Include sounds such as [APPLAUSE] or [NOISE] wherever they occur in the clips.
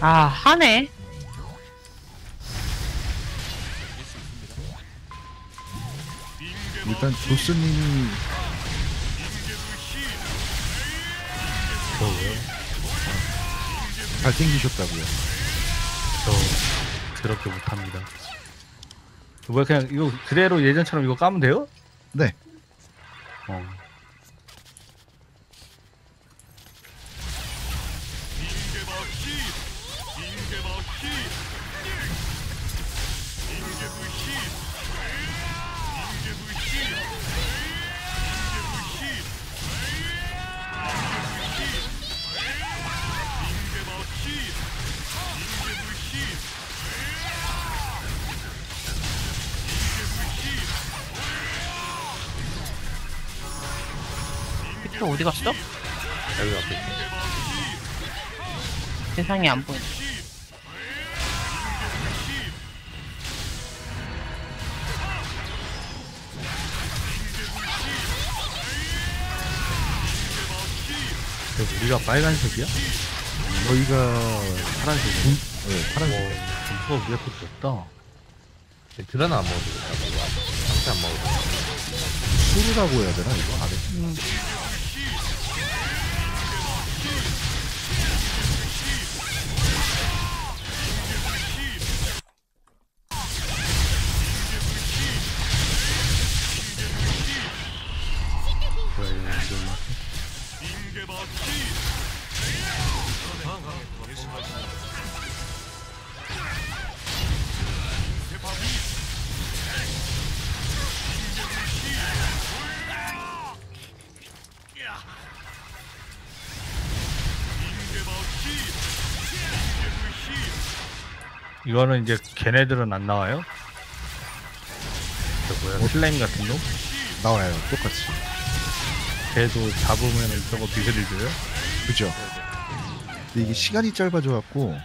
아, 하네. 일단 조스님이 저요? 잘생기셨다고요. 저 그렇게 못합니다. 뭐야 그냥 이거 그대로 예전처럼 이거 까면 돼요? 네. 어. 어디 갔어? 여기 앞에 있어. 세상이 안 보이네. 근데 우리가 빨간색이야? 저희가 파란색이야? 네, 파란색. 점수가 우리가 더 높다. 드라는 안 먹어도 되겠다. 상태 안 먹어도 수루라고 해야 되나 이거 아래. 음. 이거는 이제 걔네들은 안 나와요? 저 뭐야 슬라임 같은 놈? 나와요 똑같이. 걔도 잡으면 저거 비글이 줘요? 그죠? 근데 이게 시간이 짧아져갖고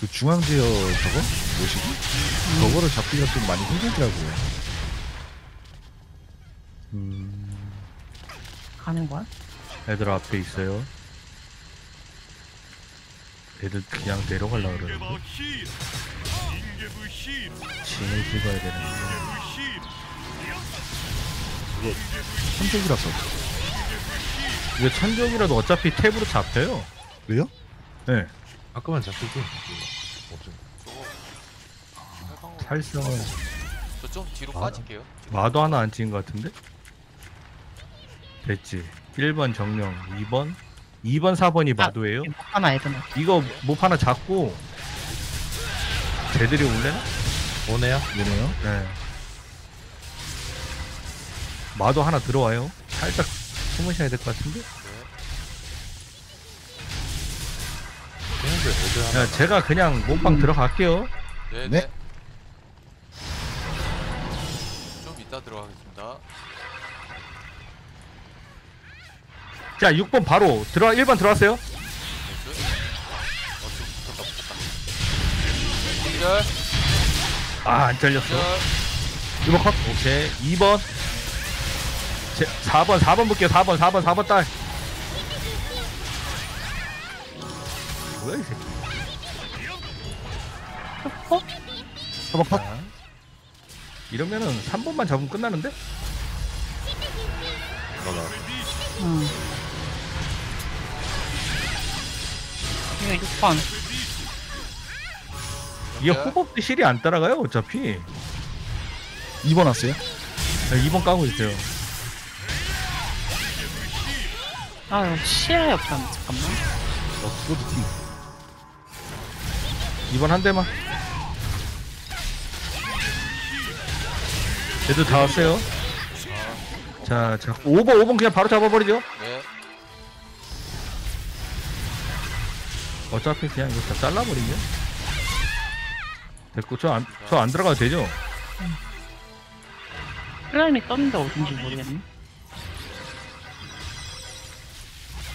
그 중앙 제어 저거 뭐시기? 저거를 잡기가 좀 많이 힘들더라고요. 음, 가는 거야? 애들 앞에 있어요. 애들 그냥 내려가려고 그러는데 진을 찍어야 되는데 천적이라서 이거 천정이라도 어차피 탭으로 잡혀요. 그래요? 네, 아까만 잡히지. 저거 살성은 저 좀 뒤로 아. 빠질게요. 마도 하나 안 찍은 것 같은데? 됐지. 1번 정령, 2번, 2번, 4번이 마도예요. 뭐 하나 애들. 이거 못 하나 잡고 쟤들이 올래나? 오네요? 얘네요. 네. 마도 하나 들어와요. 살짝 숨으셔야 될 것 같은데? 하나. 야, 제가 그냥 몸빵 들어갈게요. 네, 네. 네. 좀 이따 들어가겠습니다. 자, 6번 바로 들어와 1번 들어왔어요. nice. 어, 좀 붙었다, 붙었다. 기절, 아, 안 잘렸어. 1번 컷. 오케이. 2번. 제, 4번, 4번 볼게요. 4번, 4번, 4번 딸. 뭐야, 이 새끼. 어? 한번 컷. 자, 이러면은 3번만 잡으면 끝나는데? 맞아. 응. 이거 6번. 이게 호법도 실이 안 따라가요, 어차피. 2번 왔어요? 자, 2번 까고 있어요. 아, 시야에 없다. 잠깐만. 어, 그것도 팀. 2번 한 대만. 얘도 다 왔어요. 자, 자, 5번, 5번 그냥 바로 잡아버리죠. 네. 어차피 그냥 이거 다 잘라버리죠. 됐고, 저 안, 저 안 들어가도 되죠? 플라임이 떴는데 어딘지 모르겠네.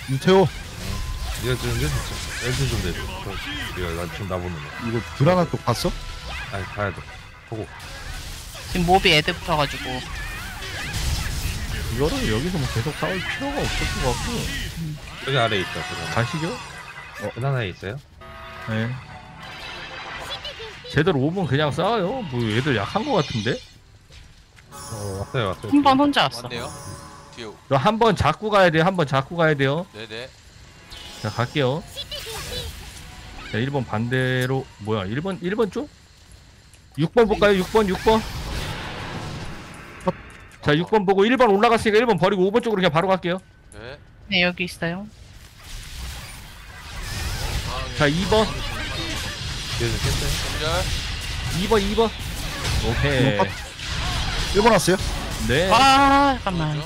윤태호 네가 주는데 진짜. 애들 좀 내줘. 저, 네가 나 지금 나보는 거. 이거 드라나 또 봤어? 아니 가야 돼. 보고. 지금 몹이 애들 붙어가지고. 이거를 여기서 뭐 계속 싸울 필요가 없을 것 같고. 여기 아래에 있다. 그거. 가시죠? 어, 하나에 있어요? 네. 제대로 5분 그냥 싸워요. 뭐 얘들 약한 거 같은데? 어 왔어요 왔어요. 한 번 혼자 왔어. 왔네요. 뒤에 오- 너 한 번 잡고 가야 돼요. 한 번 잡고 가야 돼요. 네네. 자, 갈게요. 자, 1번 반대로, 뭐야, 1번, 1번 쪽? 6번 볼까요? 6번, 6번. 자, 6번 보고 1번 올라갔으니까 1번 버리고 5번 쪽으로 그냥 바로 갈게요. 네. 네, 여기 있어요. 자, 2번, 얘는 깼어요. 연결. 2번, 2번. 오케이. 1번 왔어요? 네. 아, 잠깐만.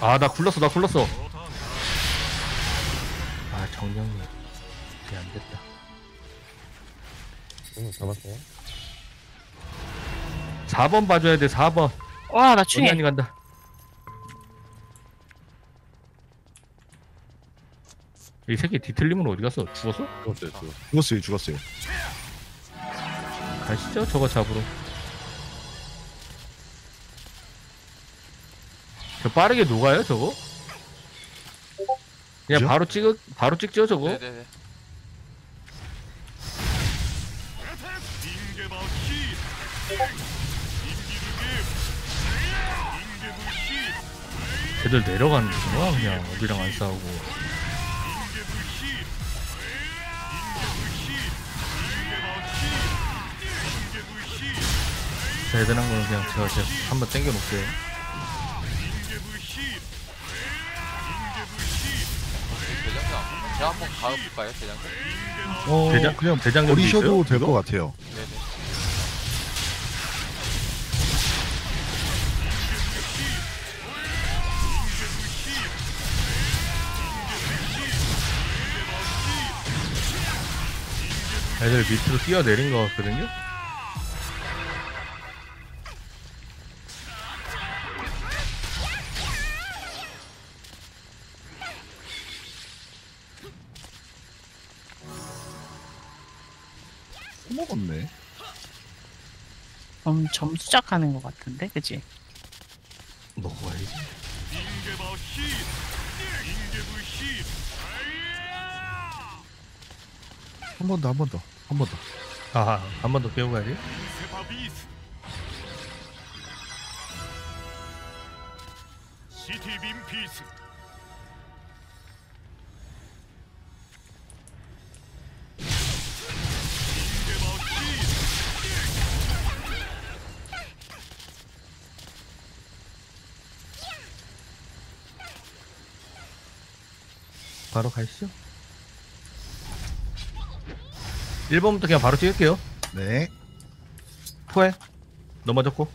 아, 나 굴렀어, 나 굴렀어. 아, 정령이. 이게 안 됐다. 응 잡았어요. 4번 봐줘야 돼, 4번. 와, 나 충해. 언니 간다. 이 새끼 뒤틀리면 어디 갔어? 죽었어? 죽었어요 죽었어. 죽었어요, 죽었어요. 가시죠, 저거 잡으러. 저 빠르게 녹아요, 저거? 그냥 그죠? 바로 찍, 바로 찍죠, 저거? 네네네. 걔들 내려가는구나, 그냥 우리랑 안 싸우고. 대단한 거는 그냥 제가, 제가 한번 땡겨 놓을게요. 제가 한번 가볼까요, 대장장? 어, 대장- 그냥 대장님도 버리셔도? 될 것 같아요. 네네. 애들 밑으로 뛰어내린 것 같거든요? 먹었네. 음, 점수 작 하는 것 같은데, 그치? 먹어야지. 한 번 더, 한 번 더, 한 번 더. 아, 한 번더 깨고 가야지. 바로 가시죠. 1번부터 그냥 바로 찍을게요. 네. 포해. 넘어졌고.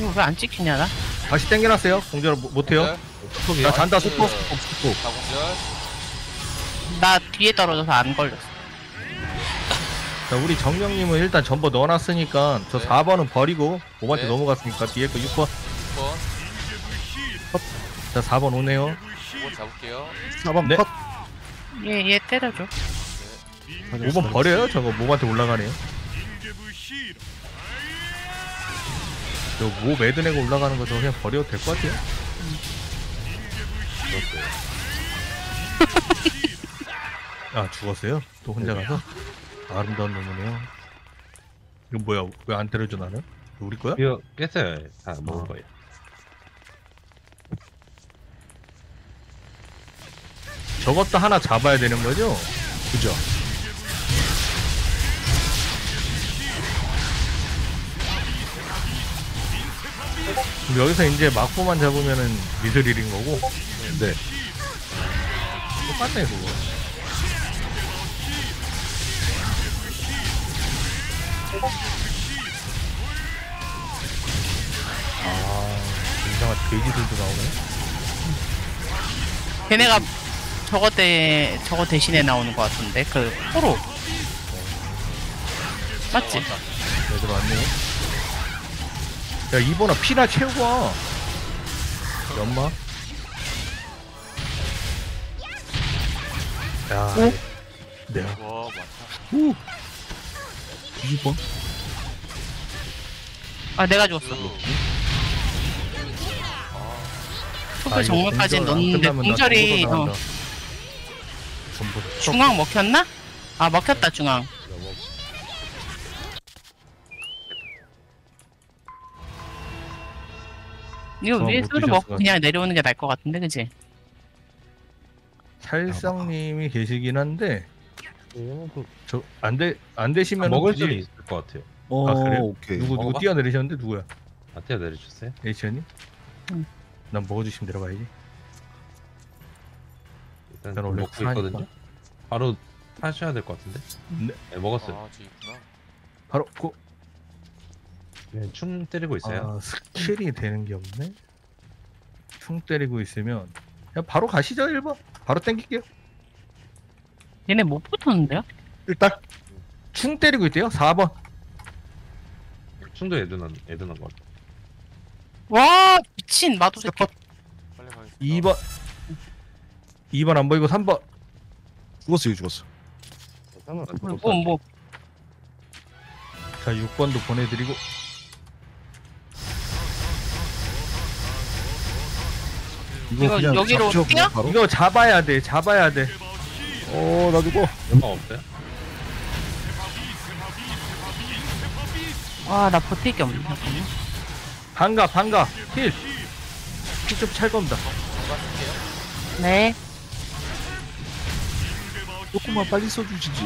이거 왜 안 찍히냐, 나? 다시 땡겨놨어요. 공전을 못- 못해요. 나 잔다. 속도. 속도. 자공절. 나 뒤에 떨어져서 안 걸렸어. 자, 우리 정령님은 일단 전부 넣어놨으니까 저 네. 4번은 버리고 5번한테 네. 넘어갔으니까 뒤에 거 6번. 6번. 자, 4번 오네요. 5번 잡을게요. 4번 네. 컷. 얘, 얘 때려줘. 5번 버려요. 저거 몸한테 올라가네요. 저모 매드 내고 올라가는 거 저거 그냥 버려도 될 것 같아요. [LAUGHS] 아, 죽었어요? 또 혼자 가서? 아름다운 놈이네요. 이거 뭐야? 왜 안 때려줘 나는? 우리 거야? 이거 깼어요. 다 먹은 어. 거예요. 저것도 하나 잡아야 되는 거죠? 그죠? 여기서 이제 막보만 잡으면은 미드릴인 거고 네. 똑같네 그거 아 이상한 돼지들도 나오네 걔네가 저거 대, 저거 대신에 나오는 것 같은데, 그, 포로. 맞지? 얘들 왔네요 야 이번아 피나 채우고 와 연마 야 오? 내가 와, 많다. 후. 2번. 아, 내가 죽었어. 쭉. 숲을 정말까지 넣었는데, 공절이, 어, 전부 중앙 먹혔나? 아 먹혔다 중앙 이거 위에서 먹고 그냥 내려오는 게 나을 것 같은데 그지? 살상님이 계시긴 한데 저안 되 안 되시면 먹을 수 있을 것 같아요. 어, 아, 그래? 오케이. 누구 누구 뛰어내리셨는데 누구야? 아태야 내려주세요. 에이치언님? 응. 난 먹어주시면 내려가야지. 일단 난 원래 먹고. 있거든요. 바로 하셔야 될 것 같은데. 네. 네, 먹었어요. 아, 있구나. 바로 고. 네, 충 때리고 있어요. 아 스킬이 되는 게 없네. 충 때리고 있으면 그냥 바로 가시죠 1번. 바로 땡길게요. 얘네 못 붙었는데요? 일단 충 때리고 있대요 4번. 충도 애드난 애드난 것 같아. 와, 미친, 마도 새끼. 빨리 가겠습니다. 2번. 2번 안 보이고 3번. 죽었어, 이거 죽었어. 뭐, 뭐. 자 6번도 보내드리고 이거, 그냥 여기로 잡죠? 그냥 바로. 이거 잡아야 돼 잡아야 돼. 어, 나 죽어. 연막 없어요? 와, 나 버틸 게 없네. 잠깐만. 반가 반가 힐. 힐좀 찰 겁니다. 네. 조금만 빨리 써주시지.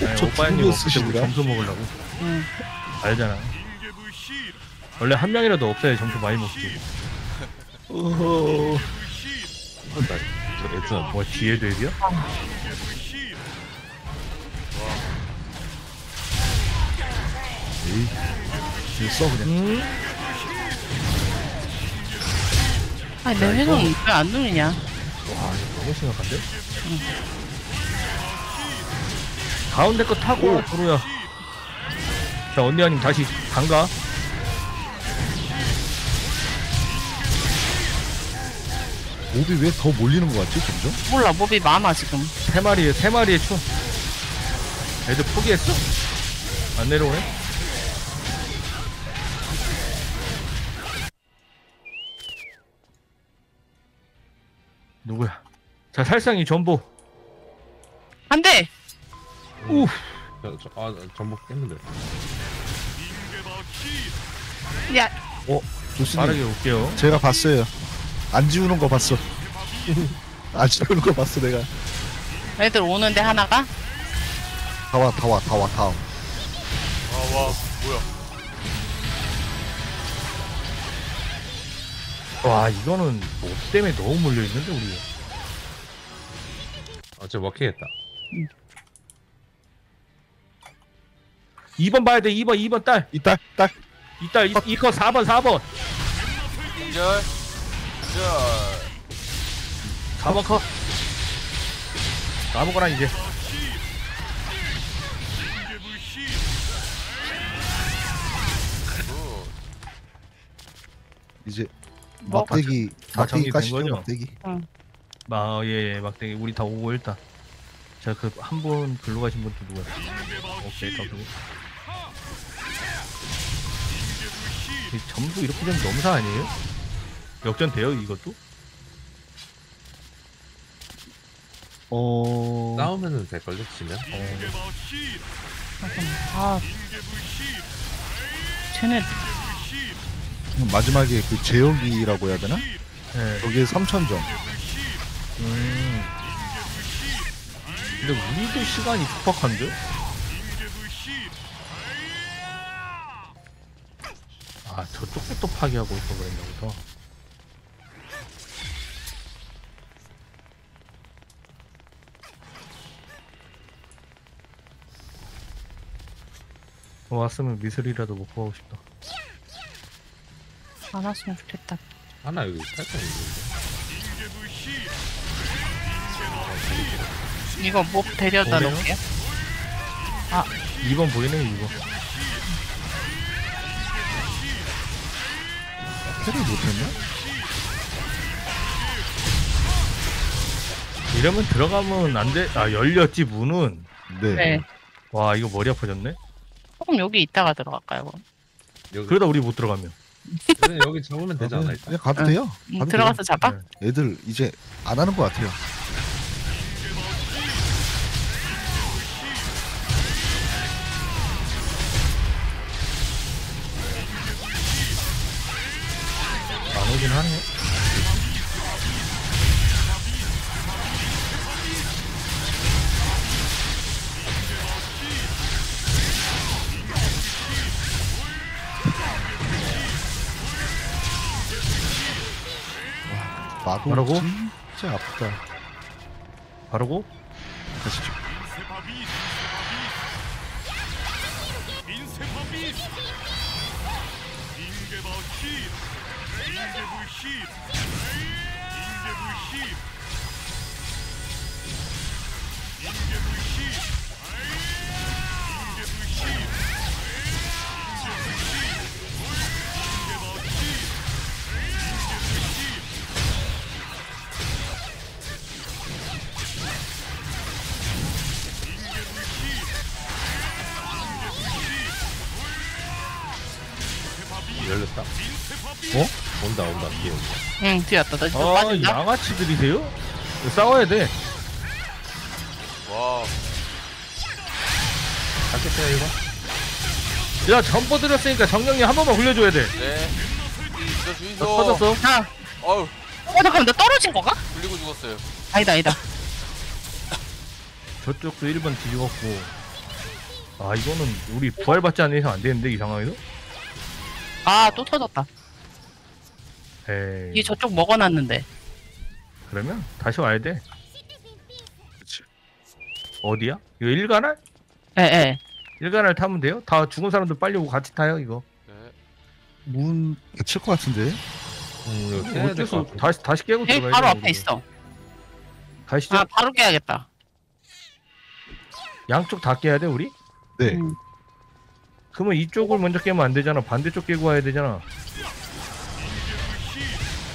네, 저 오빠님 두고 없을 때 쓰시더라. 점수 먹으려고 응. 알잖아. 원래 한 명이라도 없어야 점수 많이 먹지. 어허. 나, 저 애드난. 뭐 애디야? 에이. 이거 써, 그냥. 음. 아니, 내 회전 왜안 누르냐? 와 이거 너무 심각한데? 가운데 거 타고 도로야. 자 언니 아님 다시 반가. 몹이 왜 더 몰리는 것 같지, 점점? 몰라, 몹이 많아, 지금. 세 마리에 세 마리에 총. 애들 포기했어? 안 내려오네? 누구야? 자 살상이 전보. 안 돼! 우. 저, 저, 아, 전복 깼는데. 야, 좋습니다. 빠르게 올게요. 제가 봤어요. 안 지우는 거 봤어. 안 지우는 거 봤어, 내가. 애들 오는데 하나가? 다 와, 다 와, 다 와, 다 와. 아, 와, 뭐야. 와 이거는 뭐 때문에 너무 몰려 있는데 우리. 아, 저 먹히겠다. 2번 봐야 돼. 2번 2번 딸. 이 딸, 딸. 이 딸 이- 이거 4번 4번. 기절. 기절. 4번 컷. 아무거나 이제. good. 이제 뭐, 막대기, 다 막대기 까시죠? 막대기. 아, 예, 예, 막대기. 우리 다 오고 일단. 자, 그, 한 분, 글로 가신 분또 누구야? 오케이. 이 점수 이렇게 되면 넘사 아니에요? 역전 돼요, 이것도? 어, 싸우면은 될걸요, 지면? 잠깐만. 아. 쟤네, 마지막에 그 제어기라고 해야 되나? 예. 여기에 3,000점. 음. 근데 우리도 시간이 촉박한데? 아, 저쪽도 또 파괴하고 있어 그랬나 보다. 어, 왔으면 미술이라도 먹고 가고 싶다. 안 왔으면 좋겠다. 하나 여기 살짝 있는데. 이거 몹 데려다 뭐래요? 놓을게요. 2번 보이네, 2번. 캐리 못했나? 이러면 들어가면 안 돼. 아, 열렸지, 문은. 네. 네. 와, 이거 머리 아파졌네? 조금 여기 있다가 들어갈까요, 그럼? 여기, 그러다 우리 못 들어가면. 여기 잡으면 되지 않아, 그냥, 일단? 그냥 가도 응. 돼요. 음, 가도 들어가서 잡아? 네. 돼요. 애들 이제 안 하는 것 같아요. 아프긴 하네. 나도 뭐라고? 진짜 아프다. 바르고 다시 집 온다 온다 뒤에 온다. 응 뛰었다 너아 빠진다 양아치들이세요? 이거 싸워야 돼와 잡겠어요 이거? 야, 전보 드렸으니까 정령님 한 번만 굴려줘야 돼. 네. 저 나 주인소. 터졌어. 아 어우, 어, 잠깐만 나 떨어진 거가? 굴리고 죽었어요. 아니다 아니다 [LAUGHS] 저쪽도 1번 뒤집었고. 아, 이거는 우리 부활받지 않는 이상 안 되는데, 이 상황에서? 아 또 터졌다 에이. 이게 저쪽 먹어놨는데 그러면 다시 와야 돼. 그치. 어디야? 이거 일간할? 예예 일간할 타면 돼요? 다 죽은 사람들 빨리 오고 같이 타요, 이거. 네. 문 칠 것 같은데. 음 이거 깨야 어쩔 될것 수, 같은데. 다시, 다시 깨고 들어가야 바로 돼, 앞에. 있어 가시죠. 아 바로 깨야겠다 양쪽 다 깨야 돼, 우리? 네. 음. 그러면 이쪽을 먼저 깨면 안 되잖아. 반대쪽 깨고 와야 되잖아.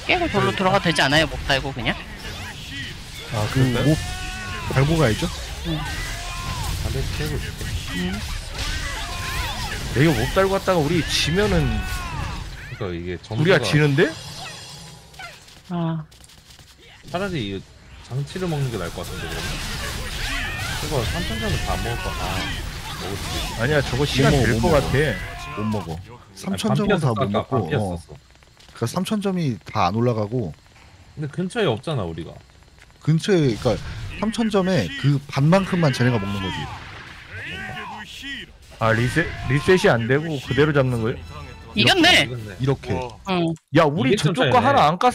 깨고 절로 들어가도 되지 않아요 못 달고 그냥? 아, 그목 달고 가야죠. 반대 깨고 있을게. 음. 내가 못 달고 갔다가 우리 지면은 그러니까 이게 점수가 우리가 지는데? 아 차라리 이 장치를 먹는 게 나을 것 같은데 그러면. 이거 3천점을 다 먹을 거. 아 먹을 수도 있어. 아니야, 저거 시간 못 먹어, 될못것 먹어. 같아. 못 먹어. 아니, 3,000점은 다못 반피였었어, 아까 먹고. 어. 그러니까 3,000점이 다 안 올라가고 근데 근처에 없잖아 우리가. 근처에 그러니까 3,000점에 그 반만큼만 쟤네가 먹는 거지. 아, 리셋, 리셋이 안 되고 그대로 잡는 거예요? 이겼네. 이렇게. 와. 응 야, 우리 이게 저쪽 거. 하나 안 깠어.